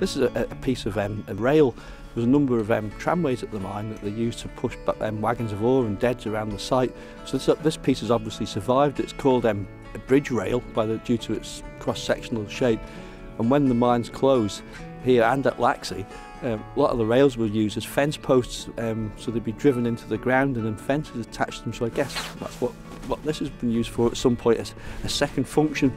This is a, a piece of um, a rail. There's a number of um, tramways at the mine that they used to push um, wagons of ore and deads around the site. So this, uh, this piece has obviously survived. It's called um, a bridge rail by the, due to its cross-sectional shape. And when the mines closed here and at Laxey, um, a lot of the rails were used as fence posts, um, so they'd be driven into the ground and then fences attached to them. So I guess that's what, what this has been used for at some point as a second function.